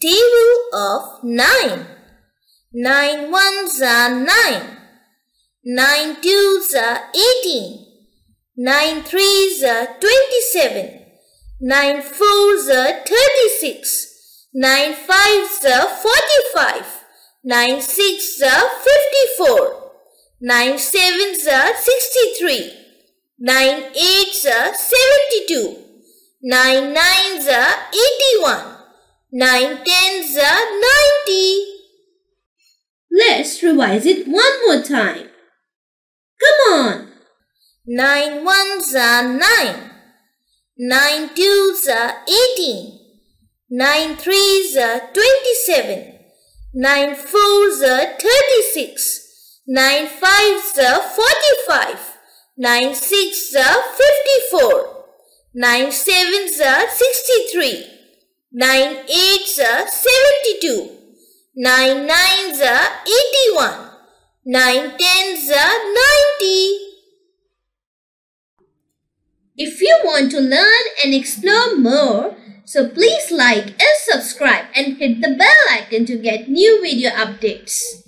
Table of 9. 9 ones are 9. 9 twos are 18. 9 threes are 27. 9 fours are 36. 9 fives are 45. 9 sixes are 54. 9 sevens are 63. 9 eights are 72. 9 nines are 81. 9 tens are 90. Let's revise it one more time. Come on. 9 ones are 9. 9 twos are 18. 9 threes are 27. 9 fours are 36. 9 fives are 45. 9 sixes are 54. 9 sevens are 63. 9 eights are 72. 9 nines are 81. 9 tens are 90. If you want to learn and explore more, so please like and subscribe and hit the bell icon to get new video updates.